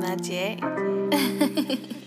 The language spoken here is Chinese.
娜姐